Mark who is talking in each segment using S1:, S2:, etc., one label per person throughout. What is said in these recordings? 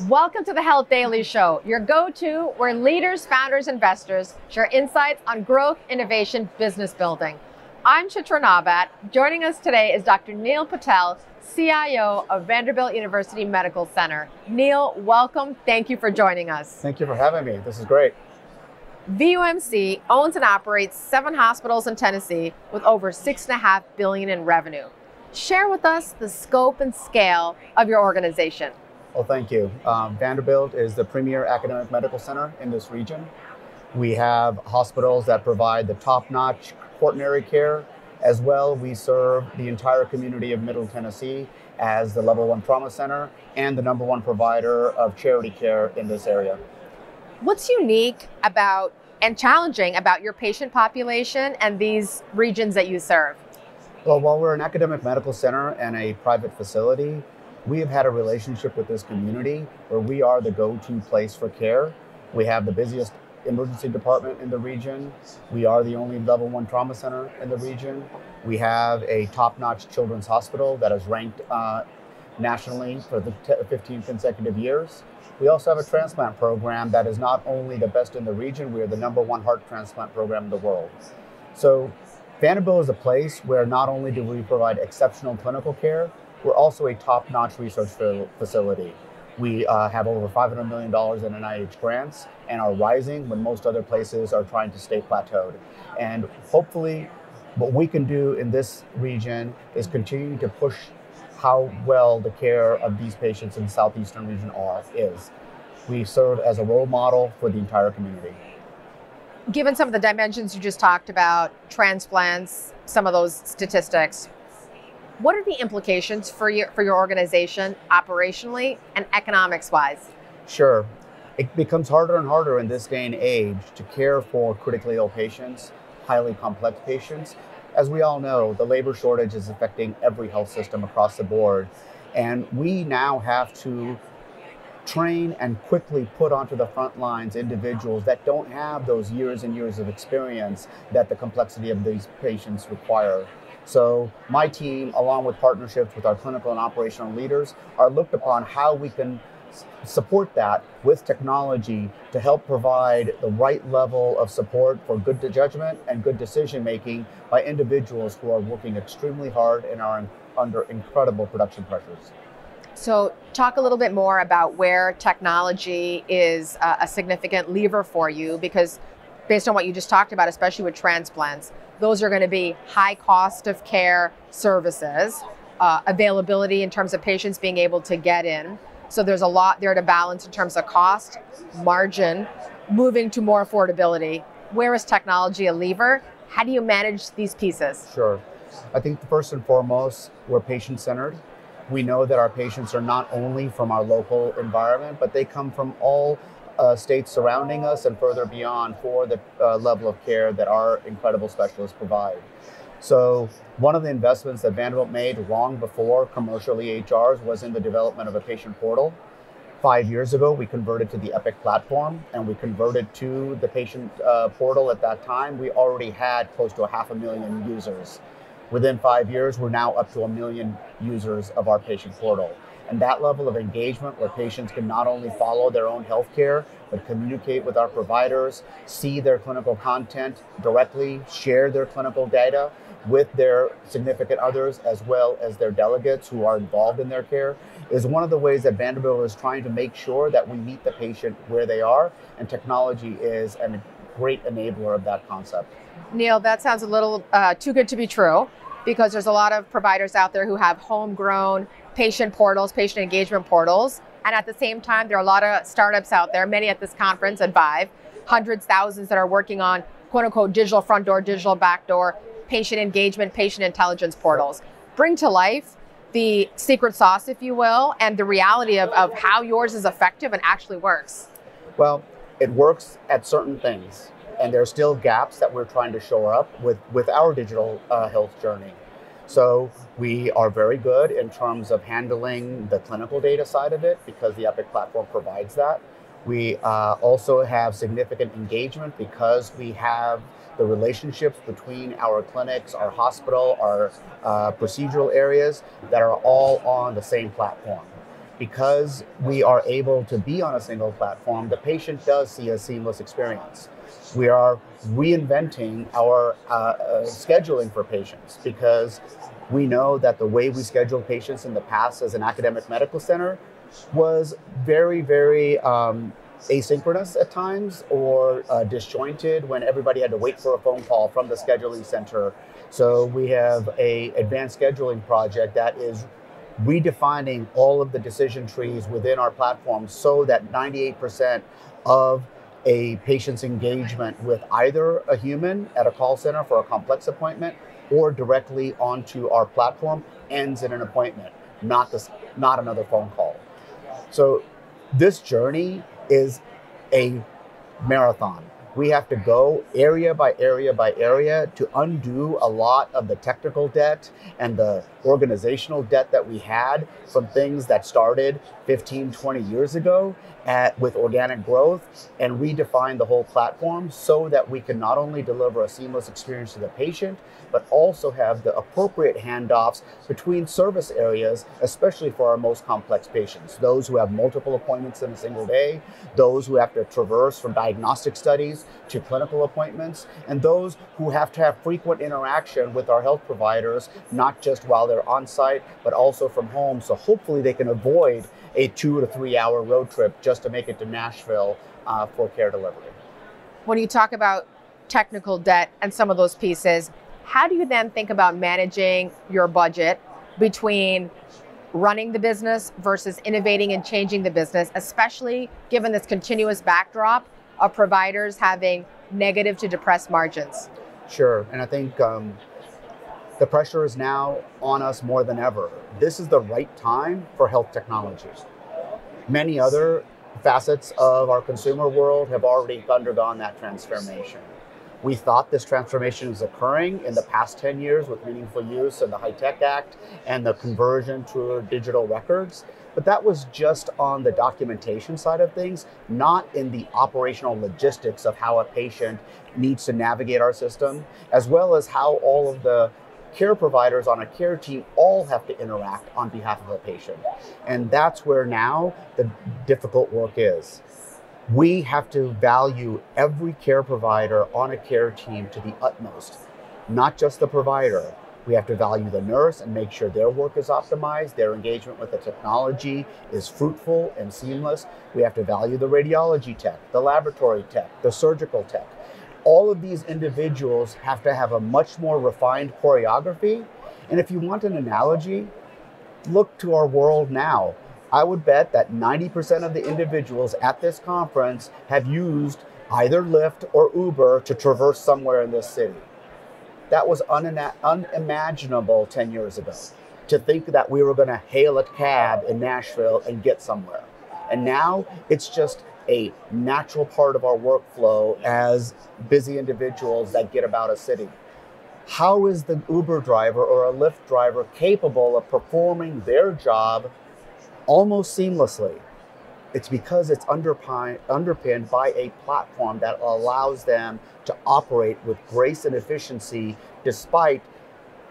S1: Welcome to the HLTH Daily Show, your go to where leaders, founders, investors share insights on growth, innovation, business building. I'm Chitra Nawbatt. Joining us today is Dr. Neal Patel, CIO of Vanderbilt University Medical Center. Neal, welcome. Thank you for joining us.
S2: Thank you for having me. This is great.
S1: VUMC owns and operates seven hospitals in Tennessee with over six and a half billion in revenue. Share with us the scope and scale of your organization.
S2: Well, thank you. Um, Vanderbilt is the premier academic medical center in this region. We have hospitals that provide the top-notch quaternary care. As well, we serve the entire community of Middle Tennessee as the level one trauma center and the number one provider of charity care in this area.
S1: What's unique about and challenging about your patient population and these regions that you serve?
S2: Well, while we're an academic medical center and a private facility, we have had a relationship with this community where we are the go-to place for care. We have the busiest emergency department in the region. We are the only level one trauma center in the region. We have a top-notch children's hospital that is ranked uh, nationally for the 15 consecutive years. We also have a transplant program that is not only the best in the region, we are the number one heart transplant program in the world. So Vanderbilt is a place where not only do we provide exceptional clinical care, we're also a top-notch research facility. We uh, have over $500 million in NIH grants and are rising when most other places are trying to stay plateaued. And hopefully, what we can do in this region is continue to push how well the care of these patients in the southeastern region are is. We serve as a role model for the entire community.
S1: Given some of the dimensions you just talked about, transplants, some of those statistics, what are the implications for your for your organization operationally and economics wise?
S2: Sure. It becomes harder and harder in this day and age to care for critically ill patients, highly complex patients. As we all know, the labor shortage is affecting every health system across the board. And we now have to train and quickly put onto the front lines individuals that don't have those years and years of experience that the complexity of these patients require. So my team, along with partnerships with our clinical and operational leaders, are looked upon how we can support that with technology to help provide the right level of support for good judgment and good decision making by individuals who are working extremely hard and are under incredible production pressures.
S1: So, talk a little bit more about where technology is a significant lever for you because, based on what you just talked about, especially with transplants, those are going to be high cost of care services, uh, availability in terms of patients being able to get in. So there's a lot there to balance in terms of cost, margin, moving to more affordability. Where is technology a lever? How do you manage these pieces?
S2: Sure. I think first and foremost, we're patient centered. We know that our patients are not only from our local environment, but they come from all uh, states surrounding us and further beyond for the uh, level of care that our incredible specialists provide. So one of the investments that Vanderbilt made long before commercial EHRs was in the development of a patient portal. Five years ago, we converted to the Epic platform and we converted to the patient uh, portal at that time. We already had close to a half a million users. Within five years, we're now up to a million users of our patient portal. And that level of engagement where patients can not only follow their own healthcare, but communicate with our providers, see their clinical content directly, share their clinical data with their significant others as well as their delegates who are involved in their care is one of the ways that Vanderbilt is trying to make sure that we meet the patient where they are, and technology is a great enabler of that concept.
S1: Neal, that sounds a little uh, too good to be true because there's a lot of providers out there who have homegrown patient portals, patient engagement portals. And at the same time, there are a lot of startups out there, many at this conference at Vive, hundreds, thousands that are working on quote unquote digital front door, digital back door, patient engagement, patient intelligence portals. Bring to life the secret sauce, if you will, and the reality of, of how yours is effective and actually works.
S2: Well, it works at certain things, and there are still gaps that we're trying to shore up with, with our digital uh, health journey. So we are very good in terms of handling the clinical data side of it because the Epic platform provides that. We uh, also have significant engagement because we have the relationships between our clinics, our hospital, our uh, procedural areas that are all on the same platform. Because we are able to be on a single platform, the patient does see a seamless experience. We are reinventing our uh, uh, scheduling for patients because we know that the way we scheduled patients in the past as an academic medical center was very, very um, asynchronous at times or uh, disjointed when everybody had to wait for a phone call from the scheduling center. So we have a advanced scheduling project that is redefining all of the decision trees within our platform so that 98% of a patient's engagement with either a human at a call center for a complex appointment or directly onto our platform ends in an appointment, not this, not another phone call. So this journey is a marathon. We have to go area by area by area to undo a lot of the technical debt and the organizational debt that we had from things that started 15, 20 years ago at, with organic growth and redefine the whole platform so that we can not only deliver a seamless experience to the patient, but also have the appropriate handoffs between service areas, especially for our most complex patients. Those who have multiple appointments in a single day, those who have to traverse from diagnostic studies to clinical appointments, and those who have to have frequent interaction with our health providers, not just while they're on site, but also from home. So hopefully they can avoid a two to three hour road trip just to make it to Nashville uh, for care delivery.
S1: When you talk about technical debt and some of those pieces, how do you then think about managing your budget between running the business versus innovating and changing the business, especially given this continuous backdrop of providers having negative to depressed margins?
S2: Sure. And I think um, the pressure is now on us more than ever. This is the right time for health technologies. Many other facets of our consumer world have already undergone that transformation. We thought this transformation was occurring in the past 10 years with meaningful use and the HITECH Act and the conversion to digital records. But that was just on the documentation side of things, not in the operational logistics of how a patient needs to navigate our system, as well as how all of the care providers on a care team all have to interact on behalf of a patient. And that's where now the difficult work is. We have to value every care provider on a care team to the utmost, not just the provider. We have to value the nurse and make sure their work is optimized, their engagement with the technology is fruitful and seamless. We have to value the radiology tech, the laboratory tech, the surgical tech all of these individuals have to have a much more refined choreography. And if you want an analogy, look to our world now. I would bet that 90% of the individuals at this conference have used either Lyft or Uber to traverse somewhere in this city. That was unimaginable 10 years ago to think that we were going to hail a cab in Nashville and get somewhere. And now it's just a natural part of our workflow as busy individuals that get about a city. How is the Uber driver or a Lyft driver capable of performing their job almost seamlessly? It's because it's underpinned by a platform that allows them to operate with grace and efficiency despite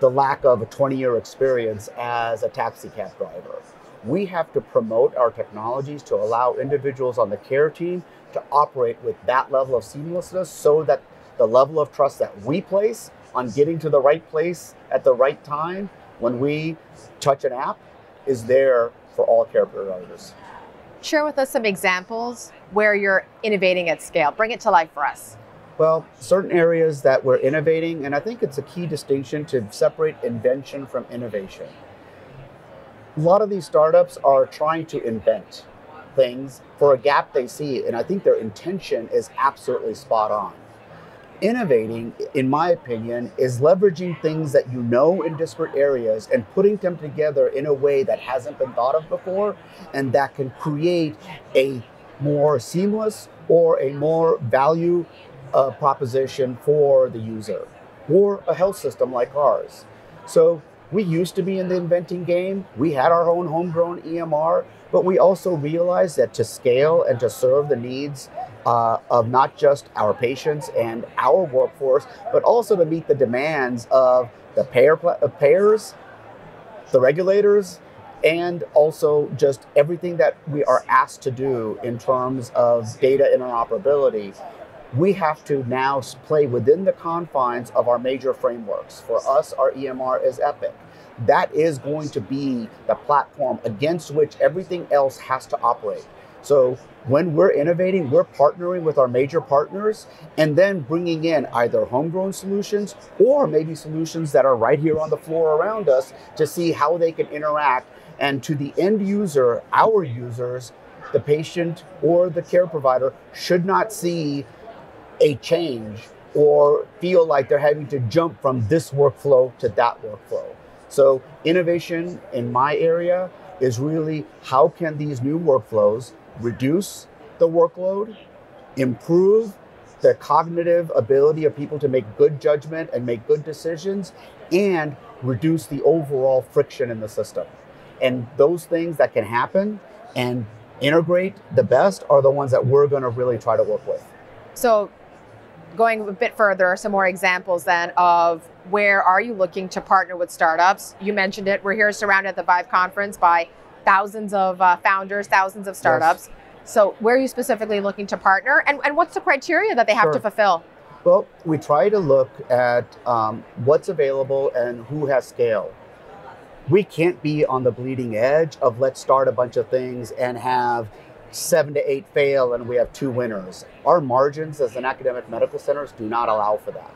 S2: the lack of a 20 year experience as a taxi cab driver we have to promote our technologies to allow individuals on the care team to operate with that level of seamlessness so that the level of trust that we place on getting to the right place at the right time when we touch an app is there for all care providers.
S1: Share with us some examples where you're innovating at scale. Bring it to life for us.
S2: Well, certain areas that we're innovating, and I think it's a key distinction to separate invention from innovation a lot of these startups are trying to invent things for a gap they see, and I think their intention is absolutely spot on. Innovating, in my opinion, is leveraging things that you know in disparate areas and putting them together in a way that hasn't been thought of before and that can create a more seamless or a more value uh, proposition for the user or a health system like ours. So we used to be in the inventing game. We had our own homegrown EMR, but we also realized that to scale and to serve the needs uh, of not just our patients and our workforce, but also to meet the demands of the payer, uh, payers, the regulators, and also just everything that we are asked to do in terms of data interoperability, we have to now play within the confines of our major frameworks. For us, our EMR is Epic. That is going to be the platform against which everything else has to operate. So when we're innovating, we're partnering with our major partners and then bringing in either homegrown solutions or maybe solutions that are right here on the floor around us to see how they can interact. And to the end user, our users, the patient or the care provider should not see a change or feel like they're having to jump from this workflow to that workflow. So innovation in my area is really how can these new workflows reduce the workload, improve the cognitive ability of people to make good judgment and make good decisions, and reduce the overall friction in the system. And those things that can happen and integrate the best are the ones that we're going to really try to work with.
S1: So going a bit further, some more examples then of where are you looking to partner with startups? You mentioned it. We're here surrounded at the Vive conference by thousands of uh, founders, thousands of startups. Yes. So where are you specifically looking to partner, and, and what's the criteria that they have sure. to fulfill?
S2: Well, we try to look at um, what's available and who has scale. We can't be on the bleeding edge of let's start a bunch of things and have seven to eight fail and we have two winners. Our margins as an academic medical centers do not allow for that.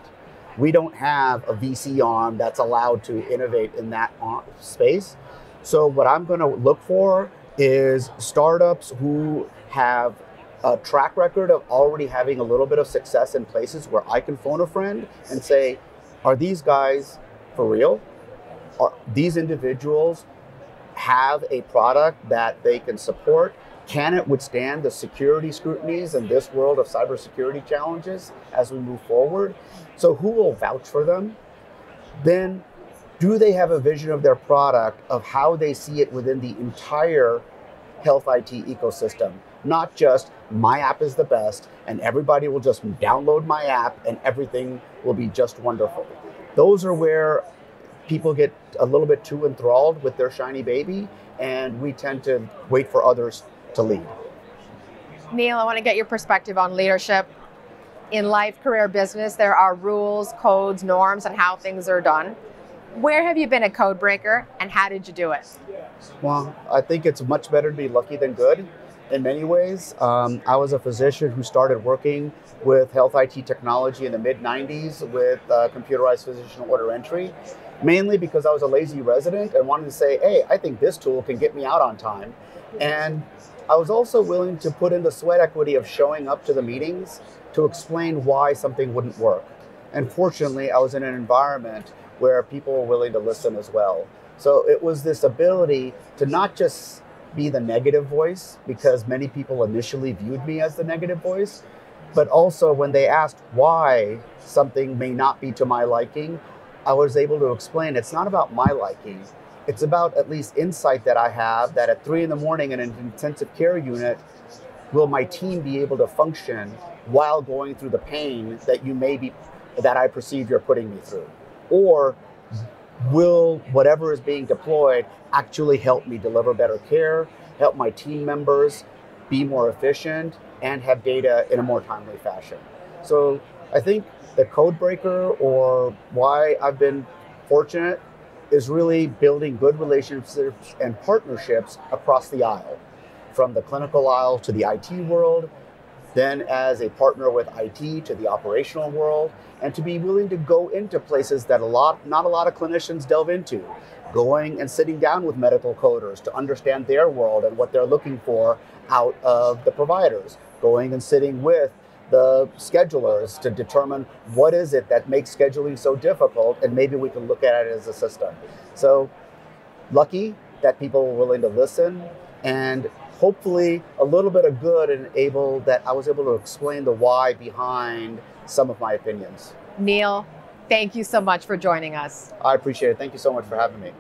S2: We don't have a VC arm that's allowed to innovate in that space. So, what I'm going to look for is startups who have a track record of already having a little bit of success in places where I can phone a friend and say, Are these guys for real? Are these individuals have a product that they can support can it withstand the security scrutinies in this world of cybersecurity challenges as we move forward? So, who will vouch for them? Then, do they have a vision of their product of how they see it within the entire health IT ecosystem? Not just my app is the best and everybody will just download my app and everything will be just wonderful. Those are where people get a little bit too enthralled with their shiny baby, and we tend to wait for others to lead.
S1: Neal, I want to get your perspective on leadership. In life, career, business, there are rules, codes, norms, and how things are done. Where have you been a code breaker and how did you do it?
S2: Well, I think it's much better to be lucky than good in many ways. Um, I was a physician who started working with health IT technology in the mid 90s with uh, computerized physician order entry, mainly because I was a lazy resident and wanted to say, hey, I think this tool can get me out on time. And I was also willing to put in the sweat equity of showing up to the meetings to explain why something wouldn't work. And fortunately, I was in an environment where people were willing to listen as well. So it was this ability to not just be the negative voice, because many people initially viewed me as the negative voice, but also when they asked why something may not be to my liking, I was able to explain it's not about my liking, it's about at least insight that I have that at three in the morning in an intensive care unit, will my team be able to function while going through the pain that you may be, that I perceive you're putting me through? Or will whatever is being deployed actually help me deliver better care, help my team members be more efficient, and have data in a more timely fashion? So I think the code breaker or why I've been fortunate is really building good relationships and partnerships across the aisle, from the clinical aisle to the IT world, then as a partner with IT to the operational world, and to be willing to go into places that a lot, not a lot of clinicians delve into, going and sitting down with medical coders to understand their world and what they're looking for out of the providers, going and sitting with the schedulers to determine what is it that makes scheduling so difficult and maybe we can look at it as a system. So lucky that people were willing to listen and hopefully a little bit of good and able that i was able to explain the why behind some of my opinions.
S1: Neal thank you so much for joining us.
S2: I appreciate it. Thank you so much for having me